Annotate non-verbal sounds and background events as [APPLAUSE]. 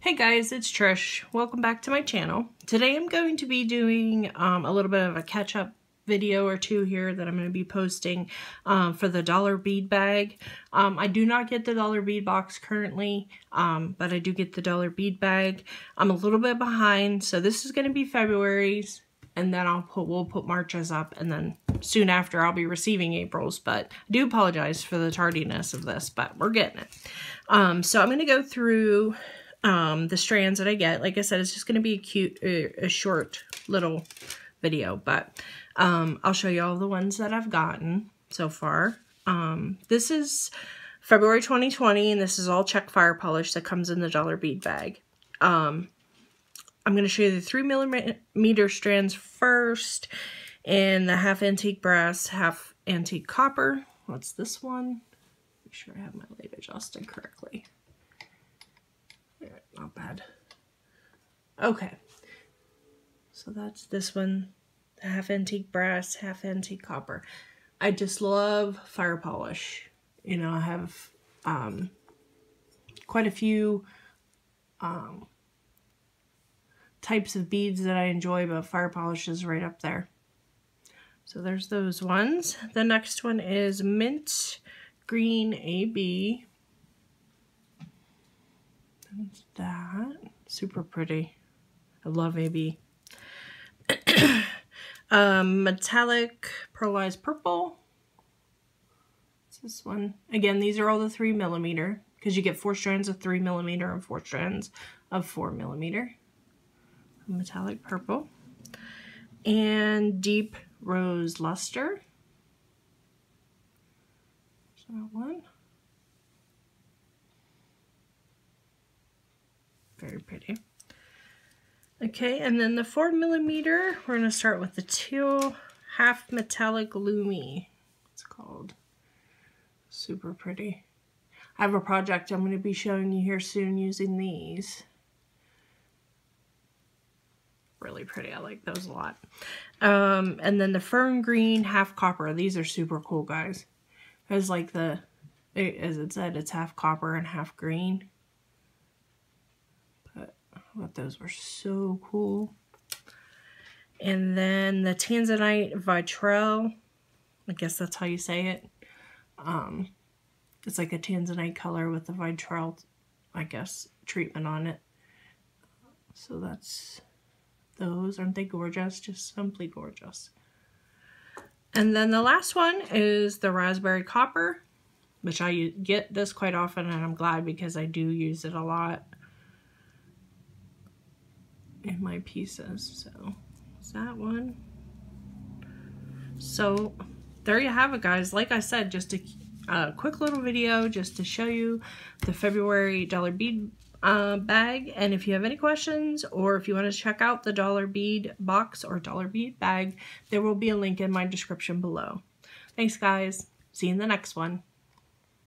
Hey guys, it's Trish. Welcome back to my channel. Today I'm going to be doing um, a little bit of a catch-up video or two here that I'm going to be posting um, for the dollar bead bag. Um, I do not get the dollar bead box currently, um, but I do get the dollar bead bag. I'm a little bit behind, so this is going to be February's, and then I'll put we'll put March's up, and then soon after I'll be receiving April's. But I do apologize for the tardiness of this, but we're getting it. Um, so I'm going to go through um, the strands that I get. Like I said, it's just going to be a cute, a, a short little video, but um, I'll show you all the ones that I've gotten so far. Um, this is February 2020, and this is all Czech fire polish that comes in the dollar bead bag. Um, I'm going to show you the 3 millimeter strands first, and the half antique brass, half antique copper. What's this one? Make sure I have my light adjusted correctly not bad. Okay. So that's this one. Half antique brass, half antique copper. I just love fire polish. You know, I have um, quite a few um, types of beads that I enjoy, but fire polish is right up there. So there's those ones. The next one is Mint Green AB That's that. Super pretty. I love AB. [CLEARS THROAT] um, metallic pearlized purple. What's this one? Again, these are all the three millimeter because you get four strands of three millimeter and four strands of four millimeter. Metallic purple. And deep rose luster. So one. Very pretty. Okay, and then the four millimeter, we're gonna start with the two half metallic lumi. It's called. Super pretty. I have a project I'm gonna be showing you here soon using these. Really pretty, I like those a lot. Um, and then the fern green half copper. These are super cool, guys. It's like the, as it said, it's half copper and half green thought those were so cool. And then the Tanzanite Vitrail. I guess that's how you say it. Um, it's like a Tanzanite color with the Vitrail, I guess, treatment on it. So that's those. Aren't they gorgeous? Just simply gorgeous. And then the last one is the Raspberry Copper, which I get this quite often and I'm glad because I do use it a lot in my pieces. So is that one? So there you have it guys. Like I said, just a, a quick little video just to show you the February dollar bead uh, bag. And if you have any questions or if you want to check out the dollar bead box or dollar bead bag, there will be a link in my description below. Thanks guys. See you in the next one.